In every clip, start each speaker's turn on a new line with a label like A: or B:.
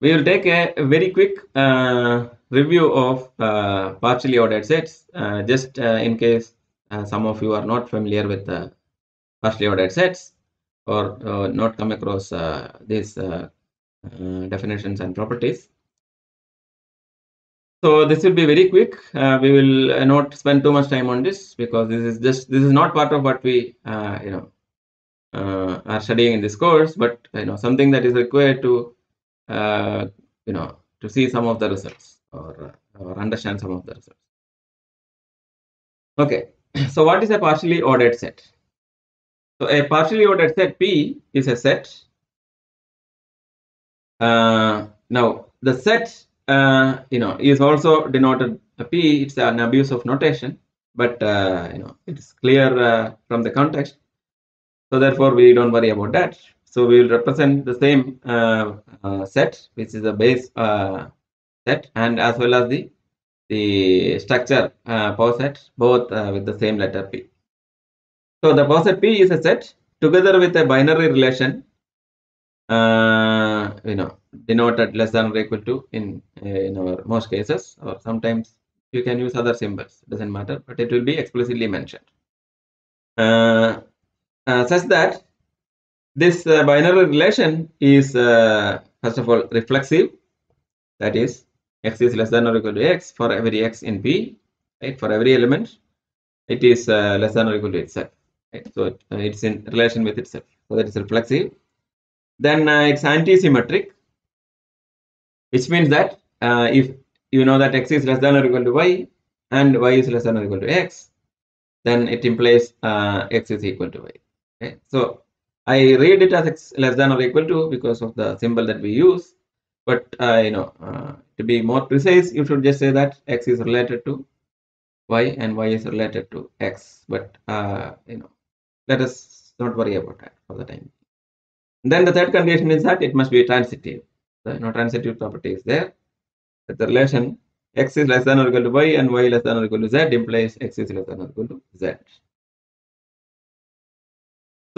A: we will take a, very quick uh, review of uh, partially ordered sets uh, just uh, in case uh, some of you are not familiar with partially ordered sets or uh, not come across these definitions and properties. So this will be very quick. we will not spend too much time on this because this is just this is not part of what we you know are studying in this course, but you know something that is required to uh, you know to see some of the results or, or understand some of the results. Okay so what is a partially ordered set? So a partially ordered set p is a set uh, now the set uh, you know is also denoted a p it's an abuse of notation but uh, you know it's clear uh, from the context. So therefore we don't worry about that so we will represent the same uh, uh, set, which is the base uh, set, and as well as the the structure uh, poset, both uh, with the same letter P. So the poset P is a set together with a binary relation, uh, you know, denoted less than or equal to in in our most cases, or sometimes you can use other symbols. Doesn't matter, but it will be explicitly mentioned. such that this uh, binary relation is uh, first of all reflexive. That is x is less than or equal to x for every x in p right? For every element it is uh, less than or equal to itself right? So it, uh, it's in relation with itself. So that is reflexive. Then uh, it's anti-symmetric which means that uh, if you know that x is less than or equal to y and y is less than or equal to x then it implies x is equal to y okay? So I read it as x less than or equal to because of the symbol that we use. But uh, you know, uh, to be more precise, you should just say that x is related to y and y is related to x. But uh, you know, let us not worry about that for the time. Then the third condition is that it must be transitive. The you know, transitive property is there. That the relation x is less than or equal to y and y less than or equal to z implies x is less than or equal to z.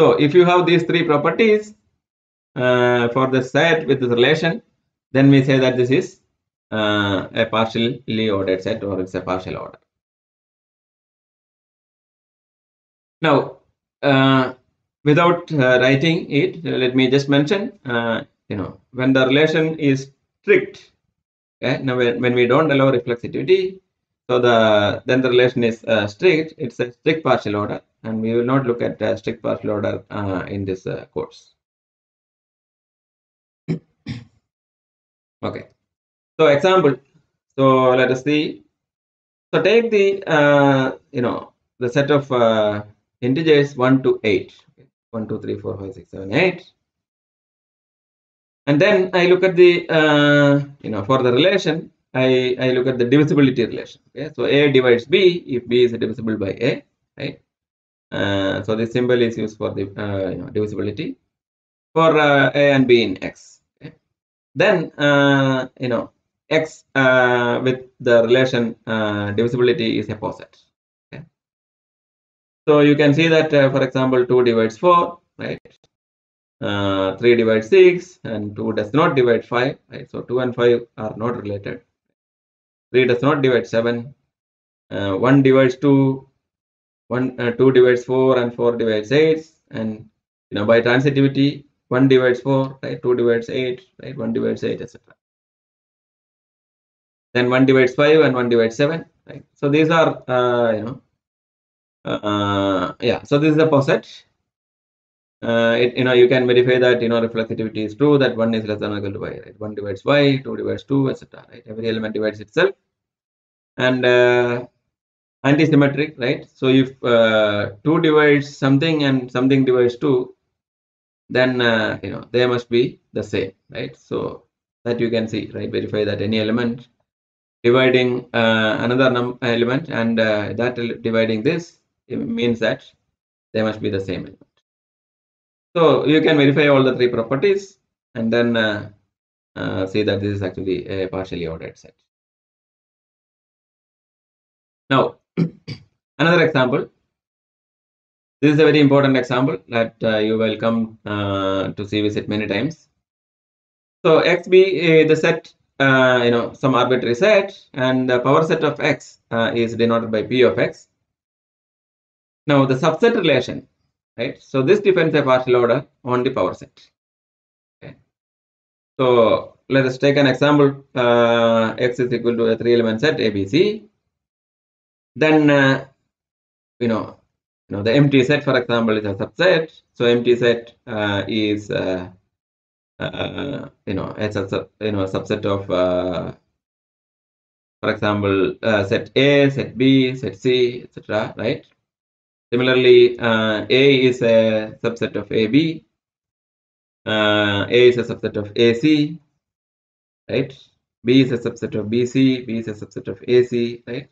A: So if you have these three properties uh, for the set with this relation, then we say that this is uh, a partially ordered set or it's a partial order. Now, uh, without uh, writing it, let me just mention, uh, you know, when the relation is strict, okay, now when, when we don't allow reflexivity, so the then the relation is uh, strict, it's a strict partial order and we will not look at uh, strict partial order uh, in this uh, course. okay, so example. So let us see. So take the uh, you know the set of uh, integers one to eight. Okay. One, two, three, four, five, six, seven, eight. And then I look at the uh, you know for the relation I I look at the divisibility relation. Okay, so A divides B if B is divisible by A, right? Uh, so this symbol is used for the uh, you know, divisibility for uh, a and b in x. Okay. Then uh, you know x uh, with the relation divisibility is a. Okay. So you can see that for example 2 divides 4 right 3 divides 6 and 2 does not divide 5 right so 2 and 5 are not related 3 does not divide 7 1 divides 2 1 uh, 2 divides 4 and 4 divides 8 and you know by transitivity 1 divides 4 right? 2 divides 8 right? 1 divides 8 etc then 1 divides 5 and 1 divides 7 right? So these are uh, you know uh, yeah. So this is the poset uh, it, you know you can verify that you know reflexivity is true that 1 is less than or equal to y right? 1 divides y 2 divides 2 etc right? Every element divides itself. And uh, anti-symmetric, right? So if uh, 2 divides something and something divides 2, then uh, you know they must be the same, right? So that you can see, right? Verify that any element dividing uh, another num element and uh, that dividing this means that they must be the same element. So you can verify all the three properties and then uh, uh, see that this is actually a partially ordered set. Now, Another example. This is a very important example that uh, you will come uh, to see visit many times. So xb is the set, uh, you know, some arbitrary set, and the power set of x uh, is denoted by p of x. Now the subset relation, right? So this defines a partial order on the power set. Okay. So let us take an example. Uh, x is equal to a three-element set ABC. Then, uh, you know, you know the empty set, for example, is a subset. So empty set uh, is uh, uh, you know it's a you know a subset of uh, for example uh, set A, set B, set C, etc. Right. Similarly, A is a subset of AB. A is a subset of AC. Right. B is a subset of BC. B is a subset of AC. Right.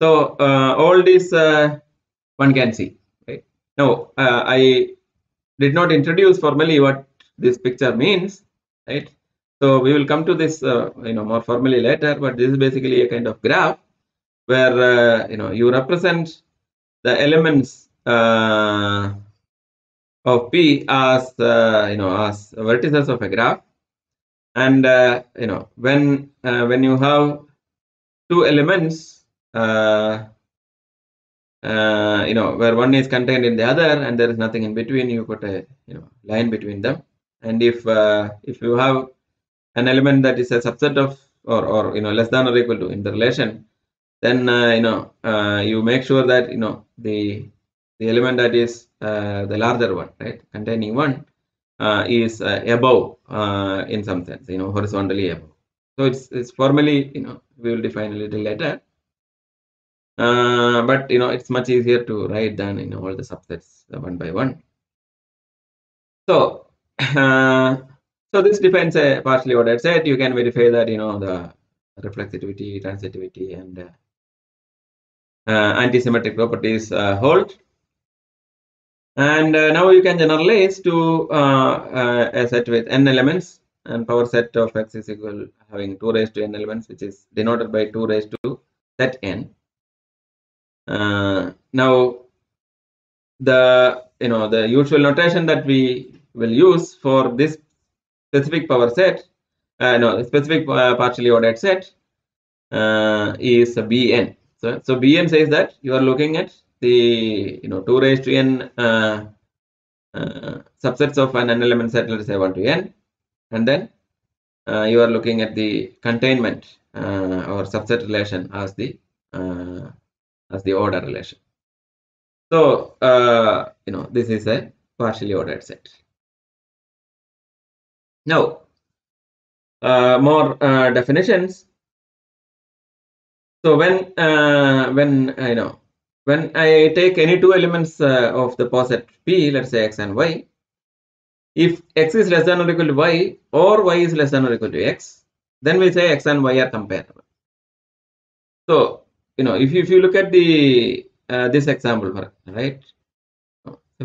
A: So uh, all these one can see. Right. Now I did not introduce formally what this picture means, right? So we will come to this, uh, you know, more formally later, but this is basically a kind of graph where, uh, you know, you represent the elements uh, of P as, uh, you know, as vertices of a graph. And, uh, you know, when, uh, when you have two elements, you know, where one is contained in the other and there is nothing in between, you put a, you know, line between them. And if uh, if you have an element that is a subset of or or you know less than or equal to in the relation then uh, you know uh, you make sure that you know the the element that is uh, the larger one right containing one uh, is uh, above in some sense you know horizontally above. So it's it's formally you know we will define a little later but you know it's much easier to write than in all the subsets one by one so uh, so this defines a partially ordered set. You can verify that you know the reflexivity, transitivity, and uh, uh, anti-symmetric properties uh, hold. And uh, now you can generalize to uh, a set with n elements and power set of x is equal having 2 raised to n elements, which is denoted by 2 raised to set n. now the you know the usual notation that we will use for this specific power set, uh, no, specific uh, partially ordered set uh, is Bn. So, so Bn says that you are looking at the you know 2 raised to n uh, uh, subsets of an n element set, let us say 1 to n, and then uh, you are looking at the containment or subset relation as the as the order relation. So uh, you know this is a partially ordered set. Now, uh, more uh, definitions. So when uh, when you know when I take any two elements uh, of the poset P, let's say x and y, if x is less than or equal to y or y is less than or equal to x, then we say x and y are comparable. So you know if you, if you look at the uh, this example, right?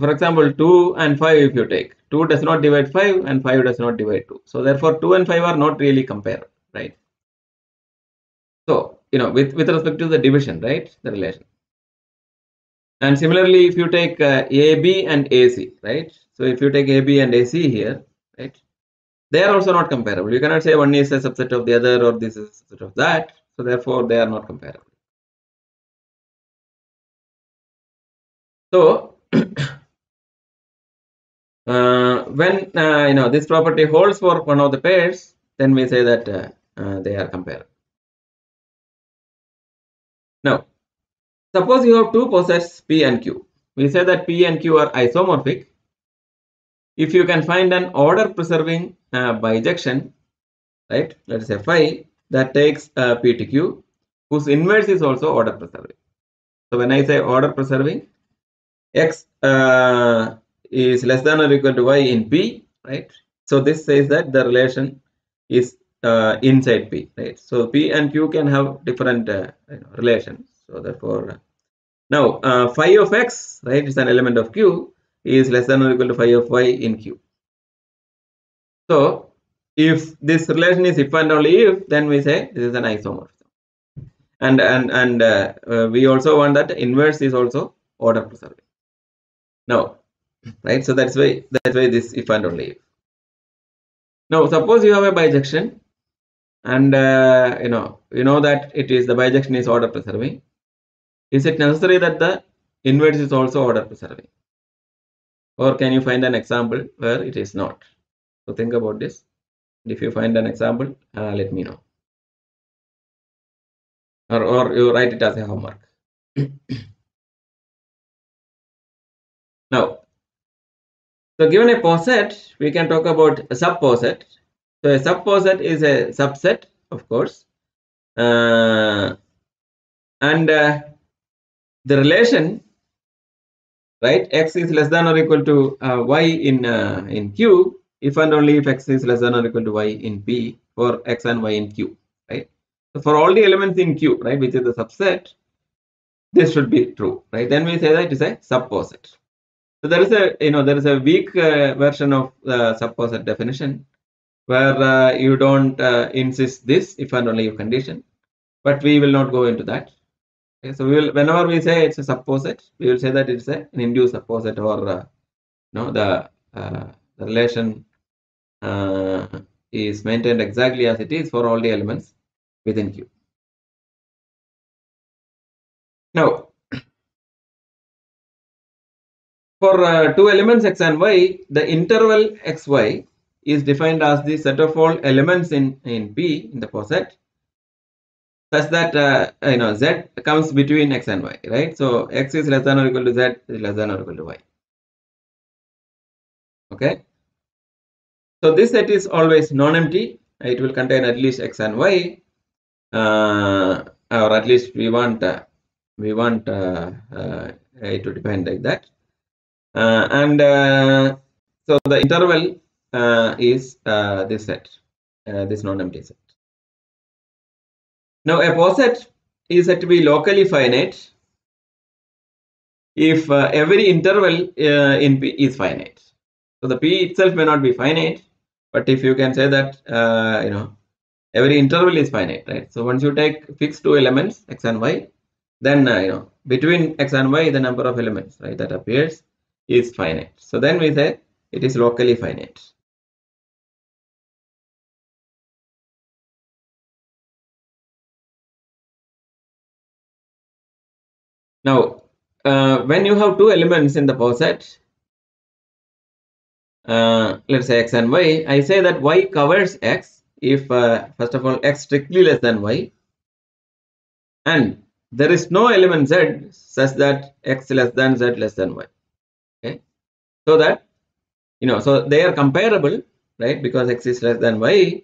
A: For example, 2 and 5 if you take, 2 does not divide 5 and 5 does not divide 2. So therefore 2 and 5 are not really comparable, right? So, you know, with, with respect to the division, right, the relation. And similarly, if you take uh, AB and AC, right? So if you take AB and AC here, right, they are also not comparable. You cannot say one is a subset of the other or this is a subset of that. So therefore, they are not comparable. So Uh, when uh, you know this property holds for one of the pairs, then we say that uh, they are comparable. Now, suppose you have two posets P and Q. We say that P and Q are isomorphic. If you can find an order preserving bijection, right? Let us say phi that takes P to Q, whose inverse is also order preserving. So when I say order preserving, X uh, is less than or equal to y in P, right? So this says that the relation is uh, inside P, right? So P and Q can have different uh, you know, relations. So therefore, now uh, phi of x, right, is an element of Q, is less than or equal to phi of y in Q. So if this relation is if and only if, then we say this is an isomorphism. And and and uh, uh, we also want that inverse is also order preserving. Now right so that's why that's why this if and only if Now, suppose you have a bijection and uh, you know you know that it is the bijection is order preserving. Is it necessary that the inverse is also order preserving? Or can you find an example where it is not? So think about this. If you find an example, uh, let me know. Or, or you write it as a homework. now, so given a poset, we can talk about a subposet. So a subposet is a subset, of course. Uh, and uh, the relation, right, x is less than or equal to uh, y in, uh, in Q if and only if x is less than or equal to y in P for x and y in Q, right. So for all the elements in Q, right, which is the subset, this should be true, right. Then we say that it is a subposet. So there is a you know there is a weak uh, version of the subposet definition where uh, you don't uh, insist this if and only if condition, but we will not go into that. Okay, so we will whenever we say it's a subposet, we will say that it's a, an induced subposet or uh, know the, uh, the relation uh, is maintained exactly as it is for all the elements within Q. Now for uh, two elements x and y, the interval xy is defined as the set of all elements in, in P in the poset such that uh, you know z comes between x and y, right? So x is less than or equal to z is less than or equal to y. Okay. So this set is always non-empty. It will contain at least x and y, uh, or at least we want uh, we want uh, uh, it to depend like that. Uh, and uh, so the interval uh, is this set, this non-empty set. Now a poset is said to be locally finite if every interval in P is finite. So the P itself may not be finite, but if you can say that you know every interval is finite, right? So once you take fixed two elements x and y, then you know between x and y the number of elements right that appears is finite. So then we say it is locally finite. Now, uh, when you have two elements in the poset, uh, let's say x and y, I say that y covers x if uh, first of all x strictly less than y and there is no element z such that x less than z less than y so that you know so they are comparable right? Because x is less than y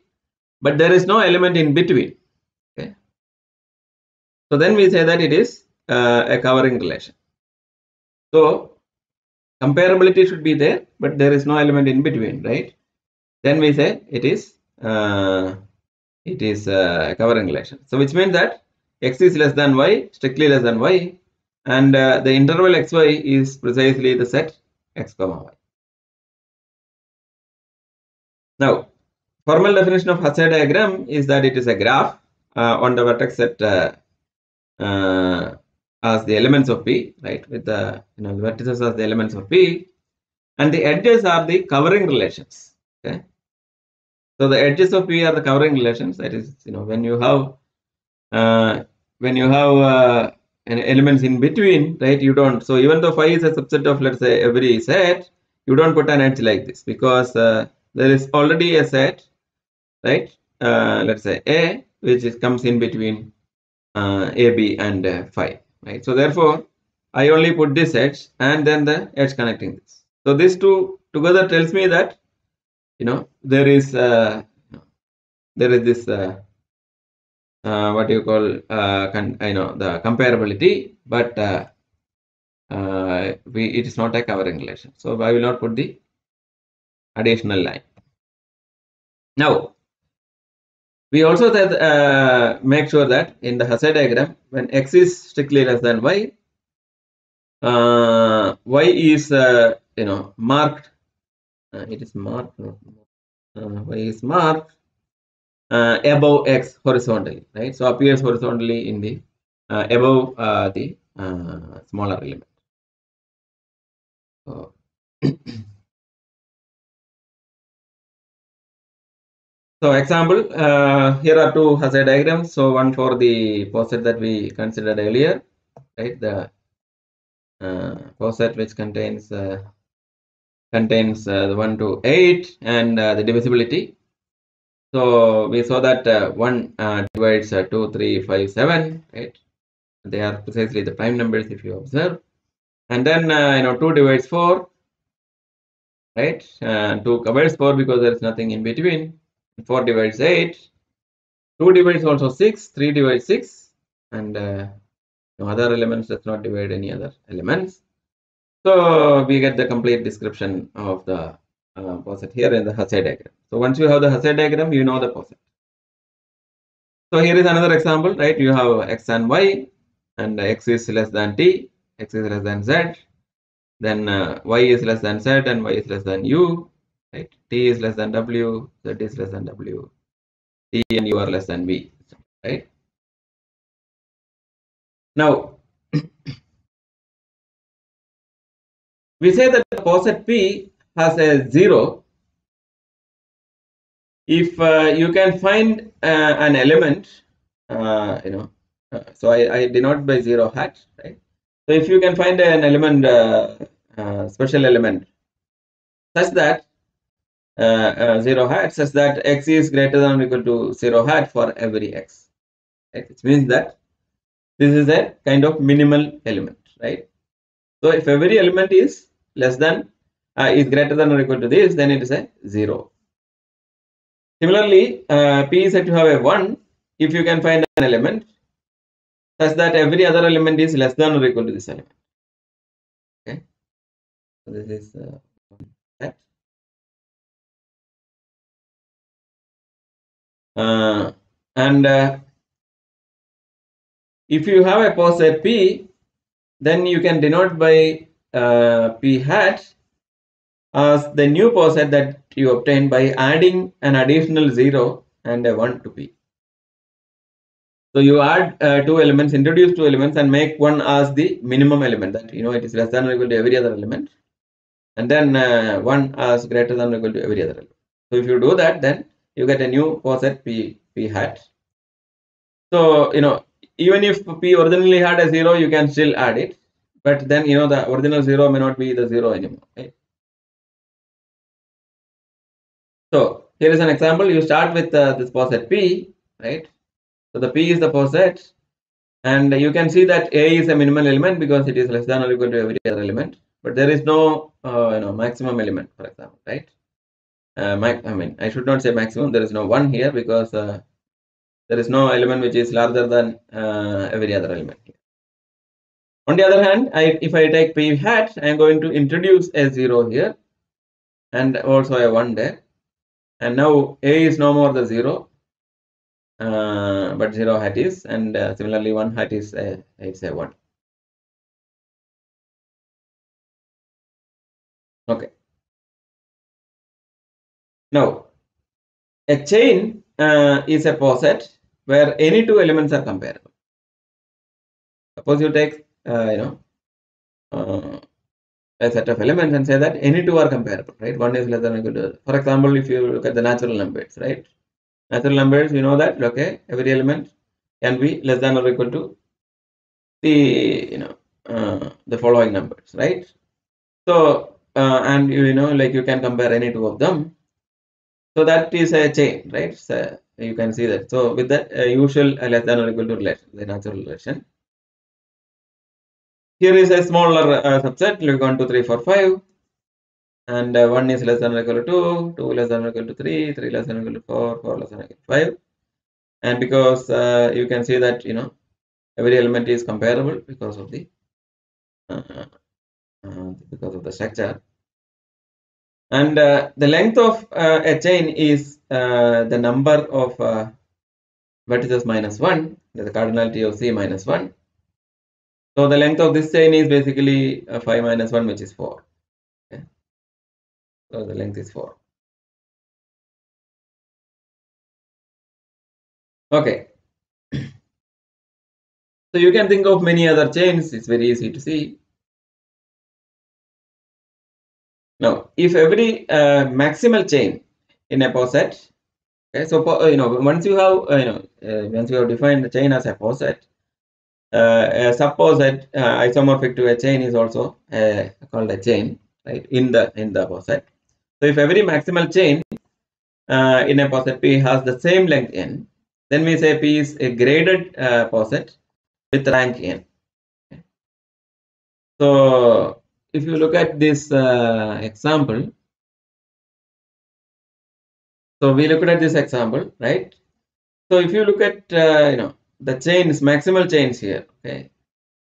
A: but there is no element in between okay? So then we say that it is uh, a covering relation. So comparability should be there but there is no element in between right? Then we say it is uh, it is a covering relation. So which means that x is less than y strictly less than y and uh, the interval xy is precisely the set x comma y. Now, formal definition of Hasse diagram is that it is a graph uh, on the vertex set uh, uh, as the elements of P, right? With the you know the vertices as the elements of P, and the edges are the covering relations. Okay, so the edges of P are the covering relations. That is, you know, when you have uh, when you have uh, and elements in between, right? You don't. So even though phi is a subset of let's say every set, you don't put an edge like this because uh, there is already a set, right? Uh, let's say A, which is, comes in between uh, A, B, and uh, phi, right? So therefore, I only put this edge and then the edge connecting this. So these two together tells me that you know there is uh, there is this uh, uh, what you call uh, con, you know the comparability but uh, uh, we it is not a covering relation so i will not put the additional line. Now we also said uh, make sure that in the Hasse diagram when x is strictly less than y uh, y is you know marked. It is marked y is marked uh, above x horizontally, right? So appears horizontally in the uh, above uh, the uh, smaller element. So So example, uh, here are two Hasse diagrams. So one for the poset that we considered earlier, right? The uh, poset which contains uh, contains uh, the 1 to 8 and uh, the divisibility. So we saw that uh, 1 uh, divides uh, 2, 3, 5, 7, right? They are precisely the prime numbers if you observe. And then, uh, you know, 2 divides 4, right? Uh, 2 covers 4 because there is nothing in between. 4 divides 8. 2 divides also 6, 3 divides 6, and uh, no other elements does not divide any other elements. So we get the complete description of the uh, here in the Hasse diagram. So once you have the Hasse diagram, you know the poset. So here is another example, right? You have x and y, and x is less than t, x is less than z, then uh, y is less than z, and y is less than u, right? t is less than w, z is less than w, t and u are less than v, right? Now, we say that the poset P has a zero if uh, you can find uh, an element, uh, you know, uh, so I, I denote by zero hat, right? So if you can find an element, uh, uh, special element, such that zero hat, such that x is greater than or equal to zero hat for every x, right? It means that this is a kind of minimal element, right? So if every element is less than uh, is greater than or equal to this, then it is a 0. Similarly, uh, P is said to have a 1 if you can find an element such that every other element is less than or equal to this element. Okay, so this is uh, that. Uh, and uh, if you have a poset P, then you can denote by uh, P hat as the new poset that you obtain by adding an additional 0 and a 1 to P. So you add uh, two elements, introduce two elements and make one as the minimum element that you know it is less than or equal to every other element and then uh, one as greater than or equal to every other element. So if you do that then you get a new poset P, P hat. So you know even if P originally had a 0 you can still add it but then you know the original 0 may not be the 0 anymore. Right? So here is an example. You start with uh, this poset P, right? So the P is the poset, and you can see that A is a minimal element because it is less than or equal to every other element. But there is no, uh, you know, maximum element, for example, right? Uh, I mean, I should not say maximum. There is no one here because uh, there is no element which is larger than uh, every other element. Here. On the other hand, I, if I take P hat, I am going to introduce a zero here and also a one there and now a is no more the 0 uh, but 0 hat is and uh, similarly 1 hat is a, it's a 1 okay. Now a chain uh, is a poset where any two elements are comparable. Suppose you take uh, you know uh, a set of elements and say that any two are comparable, right? One is less than or equal to, for example, if you look at the natural numbers, right? Natural numbers, you know that, okay, every element can be less than or equal to the, you know, uh, the following numbers, right? So, uh, and you, know, like you can compare any two of them. So that is a chain, right? So you can see that. So with that uh, usual less than or equal to relation, the natural relation. Here is a smaller uh, subset, like 1, 2, 3, 4, 5. And uh, 1 is less than or equal to 2, 2 less than or equal to 3, 3 less than or equal to 4, 4 less than or equal to 5. And because uh, you can see that, you know, every element is comparable because of the uh, uh, because of the structure. And uh, the length of a chain is the number of vertices minus 1, the cardinality of C minus 1 so the length of this chain is basically uh, 5 minus 1 which is 4. Okay. So the length is 4. Okay. So you can think of many other chains, it's very easy to see. Now, if every uh, maximal chain in a poset Okay, so you know once you have uh, you know uh, once you have defined the chain as a poset, uh, a subposet uh, isomorphic to a chain is also uh, called a chain, right? In the in the poset. So if every maximal chain uh, in a poset P has the same length n, then we say P is a graded uh, poset with rank n. So if you look at this uh, example, so we looked at this example, right? So if you look at uh, you know the chains, maximal chains here, okay.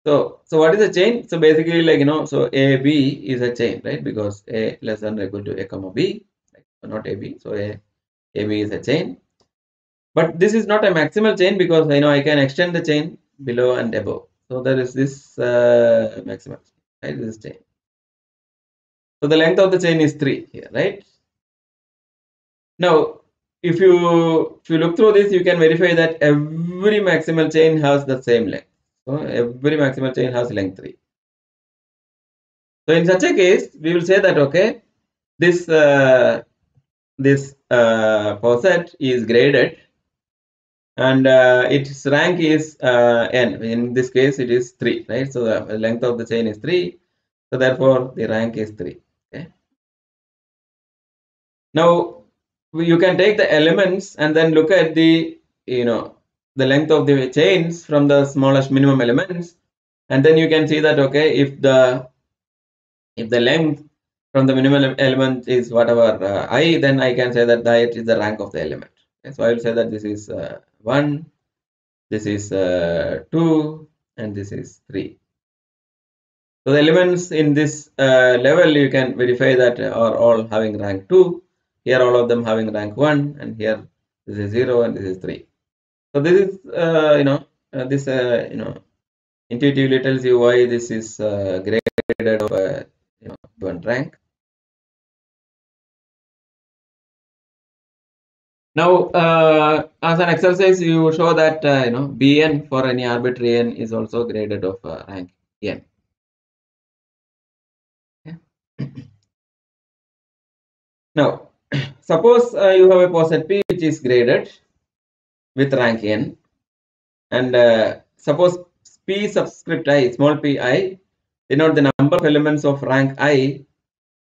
A: So so what is a chain? So basically like you know, so A B is a chain, right? Because A less than or equal to A comma B, right? so not A B. So A A B is a chain. But this is not a maximal chain because you know I can extend the chain below and above. So there is this uh, maximal, right? This chain. So the length of the chain is three here, right? Now, if you if you look through this, you can verify that every maximal chain has the same length. So every maximal chain has length three. So in such a case, we will say that okay, this uh, this uh, poset is graded, and uh, its rank is uh, n. In this case, it is three, right? So the length of the chain is three. So therefore, the rank is three. Okay. Now you can take the elements and then look at the you know the length of the chains from the smallest minimum elements. And then you can see that okay if the if the length from the minimum element is whatever uh, i then i can say that that is the rank of the element. Okay, so i will say that this is uh, 1 this is uh, 2 and this is 3 so the elements in this uh, level you can verify that are all having rank 2 here all of them having rank 1 and here this is 0 and this is 3 so this is uh, you know uh, this uh, you know intuitively tells you why this is uh, graded of you know one rank. Now uh, as an exercise you show that uh, you know bn for any arbitrary n is also graded of rank n. Now suppose uh, you have a poset P which is graded with rank n and uh, suppose P subscript i small p i denote the number of elements of rank i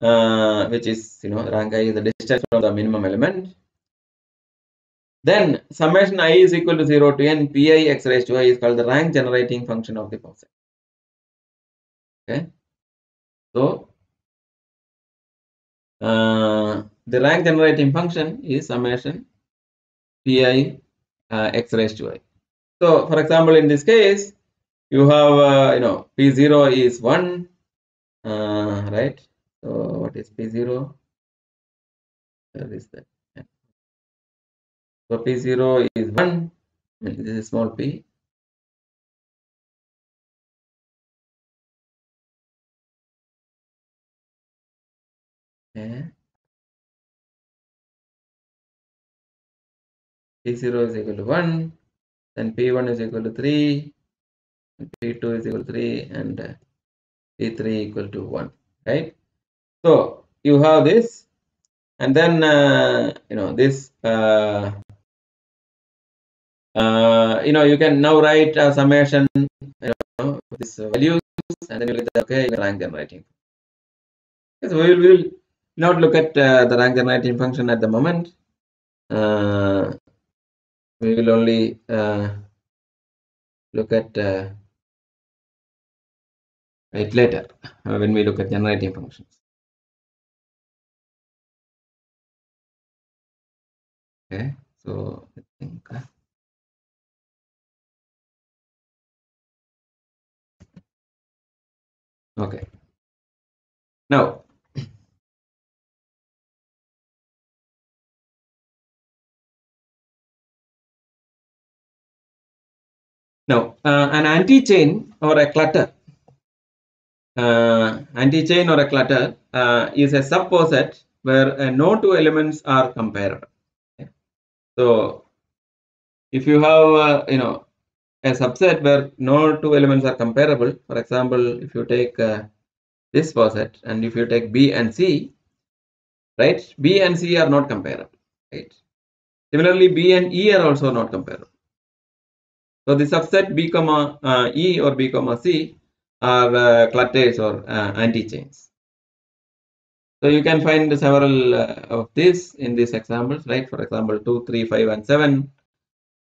A: uh, which is you know rank i is the distance from the minimum element. Then summation i is equal to 0 to n pi x raised to i is called the rank generating function of the poset okay? So uh, the rank generating function is summation pi uh, x raised to i. So, for example, in this case, you have uh, you know p0 is one, uh, right? So, what is p0? Where is that? So, p0 is one. This is small p. Okay. P0 is equal to 1 then p1 is equal to 3 and p2 is equal to 3 and uh, p3 equal to 1 right? So you have this and then uh, you know this uh, uh, you know you can now write a summation you know this values and then you get the, okay rank generating so we will, we will not look at uh, the rank generating function at the moment. Uh, we will only uh, look at uh, it later uh, when we look at generating functions. Okay, so I think. Uh, okay. Now, now uh, an anti-chain or a clutter uh, anti-chain or a clutter uh, is a subposet where uh, no two elements are comparable. Okay. So, if you have uh, you know a subset where no two elements are comparable, for example, if you take uh, this poset and if you take B and C, right? B and C are not comparable, right? Similarly, B and E are also not comparable. So the subset B comma uh, E or B comma C are uh, clutters or uh, anti-chains. So you can find several uh, of these in these examples, right? For example, 2, 3, 5, and 7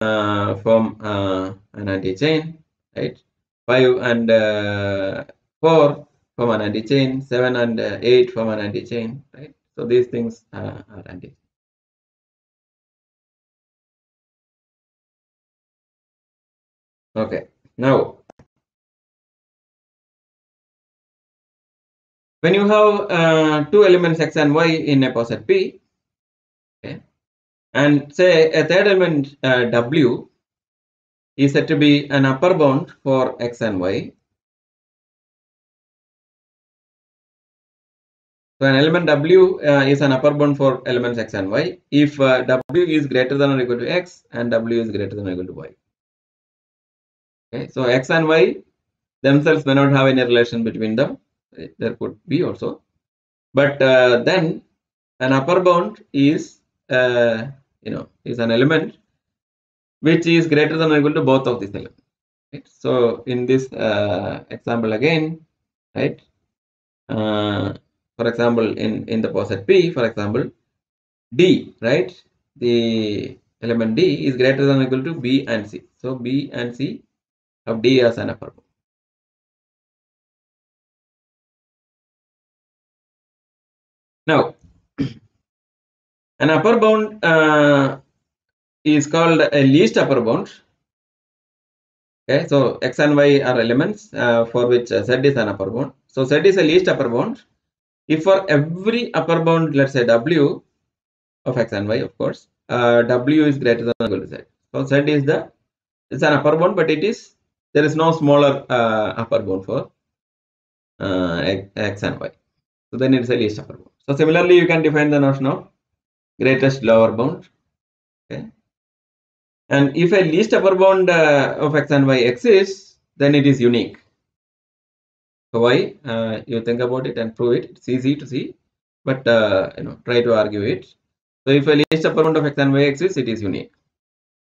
A: uh, form uh, an anti-chain, right? 5 and uh, 4 form an anti-chain, 7 and uh, 8 form an anti-chain, right? So these things are anti. Okay, now when you have uh, two elements x and y in a poset P, okay, and say a third element uh, w is said to be an upper bound for x and y. So an element w uh, is an upper bound for elements x and y if uh, w is greater than or equal to x and w is greater than or equal to y. Okay, so x and y themselves may not have any relation between them. There could be also, but uh, then an upper bound is uh, you know is an element which is greater than or equal to both of these elements. Right? So in this uh, example again, right? Uh, for example, in in the poset P, for example, D, right? The element D is greater than or equal to B and C. So B and C of D as an upper bound. Now, an upper bound uh, is called a least upper bound. Okay, so x and y are elements uh, for which uh, z is an upper bound. So z is a least upper bound. If for every upper bound, let's say w of x and y, of course, uh, w is greater than or equal to z. So z is the it's an upper bound, but it is there is no smaller uh, upper bound for uh, x and y. So then it's a least upper bound. So similarly, you can define the notion of greatest lower bound. Okay. And if a least upper bound uh, of x and y exists, then it is unique. So why? Uh, you think about it and prove it. It's easy to see, but uh, you know, try to argue it. So if a least upper bound of x and y exists, it is unique.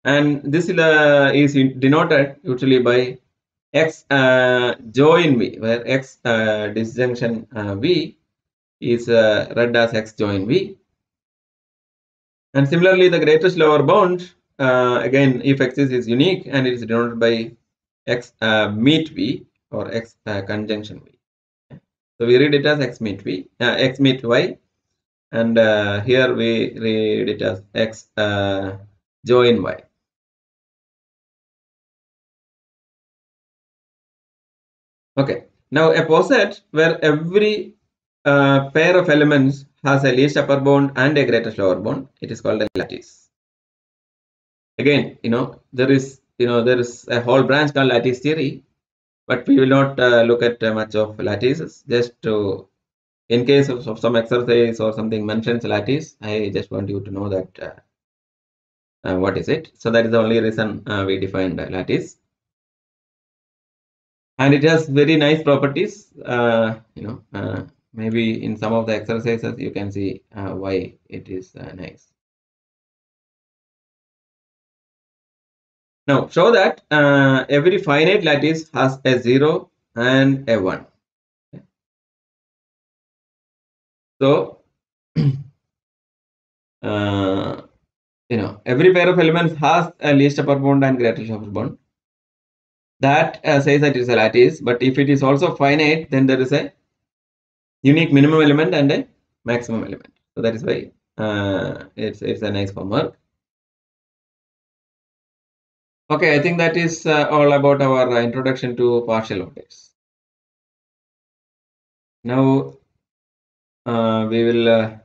A: And this uh, is denoted usually by x uh, join v, where x uh, disjunction v is read as x join v. And similarly, the greatest lower bound uh, again if x is, unique and it is denoted by x uh, meet v or x uh, conjunction v. So we read it as x meet v x meet y. And here we read it as x join y okay. Now a poset where every pair of elements has a least upper bound and a greatest lower bound it is called a lattice. Again you know there is you know there is a whole branch called lattice theory but we will not uh, look at uh, much of lattices. Just to in case of, of, some exercise or something mentions lattice i just want you to know that uh, uh what is it. So that is the only reason uh, we defined lattice and it has very nice properties uh, you know maybe in some of the exercises you can see why it is nice Now show that uh, every finite lattice has a 0 and a 1. So, uh, you know, every pair of elements has a least upper bound and greatest upper bound. That uh, says that it is a lattice, but if it is also finite, then there is a unique minimum element and a maximum element. So that is why uh, it's it's a nice homework. Okay, I think that is uh, all about our introduction to partial orders. Now uh, we will. Uh,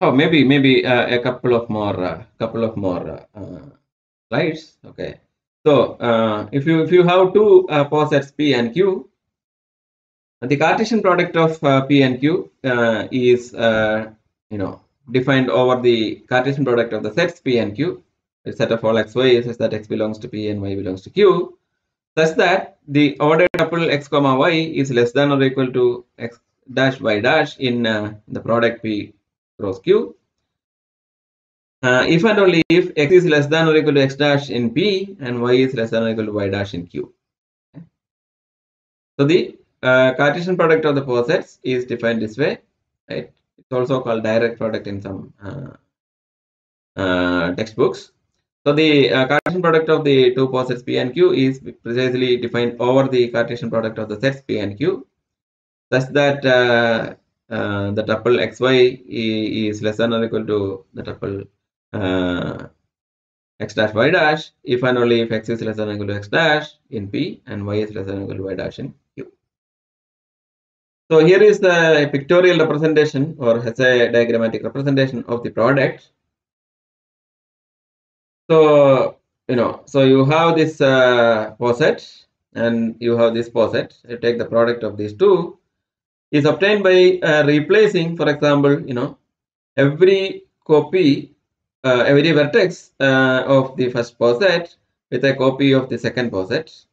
A: oh, maybe maybe uh, a couple of more couple of more slides. Okay. So uh, if you if you have two uh, posets P and Q, the Cartesian product of uh, P and Q is you know defined over the Cartesian product of the sets P and Q a set of all x, y such that x belongs to P and y belongs to Q, such that the ordered tuple x comma y is less than or equal to x dash y dash in uh, the product P cross Q. uh, if and only if x is less than or equal to x dash in P and y is less than or equal to y dash in Q. So the uh, Cartesian product of the posets is defined this way, right? It's also called direct product in some uh, uh, textbooks. So the uh, Cartesian product of the two posets P and Q is precisely defined over the Cartesian product of the sets P and Q, such that uh, the tuple xy is less than or equal to the tuple uh, x dash y dash if and only if x is less than equal to x dash in P and y is less than equal to y dash in Q. So here is the pictorial representation or Hasse diagrammatic representation of the product. So you know, so you have this uh, poset and you have this poset. You take the product of these two is obtained by uh, replacing, for example, you know, every copy, uh, every vertex uh, of the first poset with a copy of the second poset.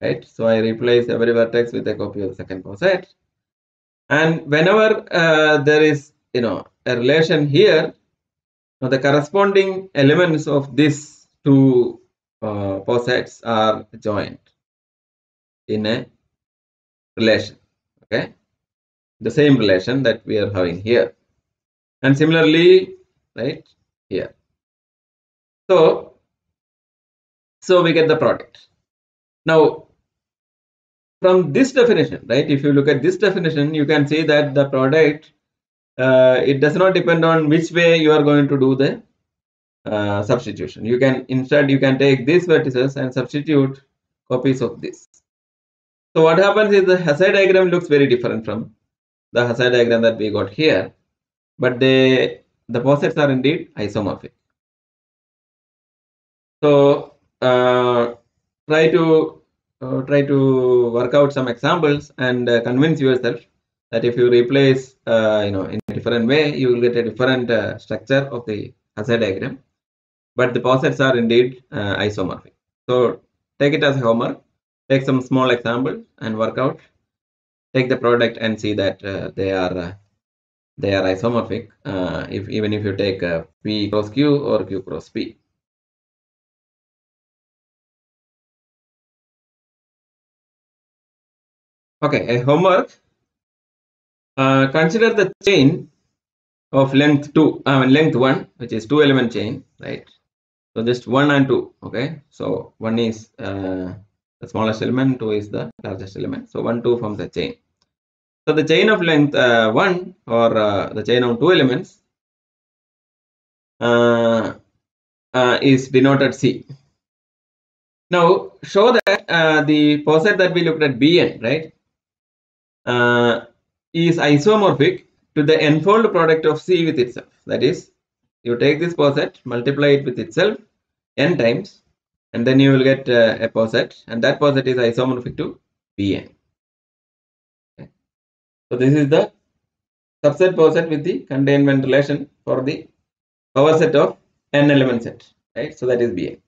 A: Right. So I replace every vertex with a copy of the second poset. And whenever uh, there is, you know, a relation here, now the corresponding elements of these two uh, posets are joined in a relation okay the same relation that we are having here and similarly right? Here. So so we get the product. Now from this definition right if you look at this definition you can see that the product uh, it does not depend on which way you are going to do the uh, substitution. You can instead you can take these vertices and substitute copies of this. So what happens is the Hasse diagram looks very different from the Hasse diagram that we got here, but they the posets are indeed isomorphic. So uh, try to uh, try to work out some examples and uh, convince yourself that if you replace uh, you know in a different way, you will get a different uh, structure of the Hasse diagram. But the posets are indeed uh, isomorphic. So take it as homework take some small examples and work out take the product and see that they are they are isomorphic uh, if even if you take uh, p cross q or q cross p. Okay a homework. Uh, consider the chain of length 2 I mean length 1 which is two element chain right? So just 1 and 2 okay? So one is uh, the smallest element 2 is the largest element. So 1 2 forms a chain so the chain of length uh, 1 or uh, the chain of two elements uh, uh is denoted c now show that uh, the poset that we looked at bn right uh, is isomorphic to the n-fold product of c with itself that is you take this poset multiply it with itself n times and then you will get a poset and that poset is isomorphic to Bn. So this is the subset poset with the containment relation for the power set of n element set, right? So that is Bn.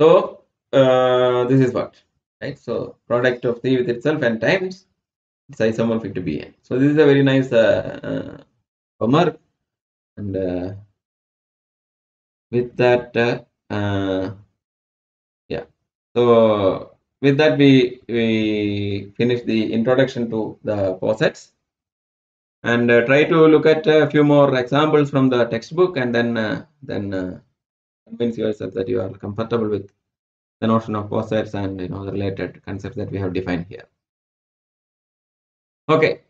A: So uh, this is what, right? So product of C with itself n times it's isomorphic to Bn. So this is a very nice uh, uh, homework and uh, with that uh, uh, so with that we we finish the introduction to the posets and uh, try to look at a few more examples from the textbook and then uh, then uh, convince yourself that you are comfortable with the notion of posets and you know the related concepts that we have defined here. Okay